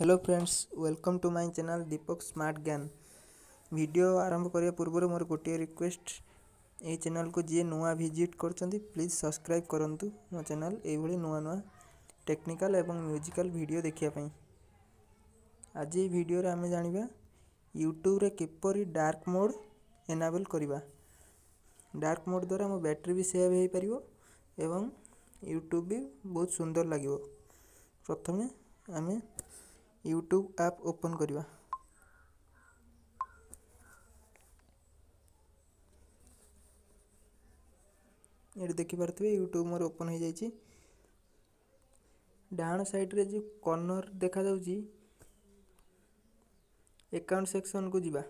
hello friends welcome to my channel Deepak smart Gyan video आरंभ करने पूर्व मोर गोटे रिक्वेस्ट ये चैनल को जी नुआ भिजिट कर प्लीज सब्सक्राइब करूँ मो चेल ये नुआ नुआ टेक्निकाल म्यूजिकाल भिड देखापी आज भिडियो आम जानवा यूट्यूब किपर डार्क मोड एनाबल करवा डार्क मोड द्वारा मो बैटेरी भी सेव हो पार एवं यूट्यूब भी बहुत सुंदर लगे प्रथम आम यूट्यूब आप ओपन करवा ये देखिपे यूट्यूब मोर ओपन हो जाए डाण सैड्रे जो कर्णर देखा एकाउंट सेक्शन को जीवा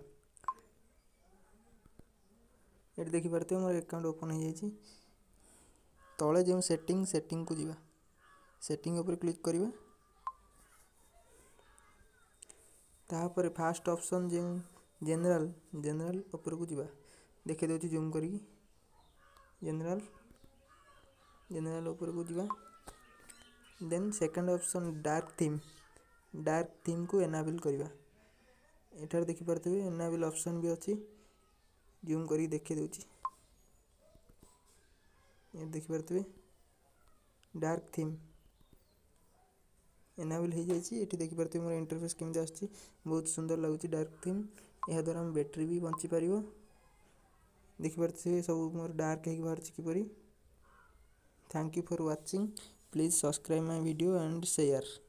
ये देखिपे मोर एकाउंट ओपन हो जाए तले जो सेटिंग सेटिंग को जीवा सेटिंग क्लिक करवा तापर फास्ट ऑप्शन जे जनरल जनरल उपर को जी देखे दूसरी जूम कर जनरल जनरल उपर को जी then second option dark theme dark theme को एनाबिल करवा यठार देखिपे एनाबिल ऑप्शन भी अच्छी जूम कर देखे दूसरी देखिपे डार्क थीम एनाबल हो जाए ये देख थे मोर इंटरफेस केमी आस सुंदर लगुच डार्क थीम यह द्वारा बैटेरी भी बंची पार देखिपर थे सब मोर डार्क हो किपरी thank you for watching please subscribe my video and share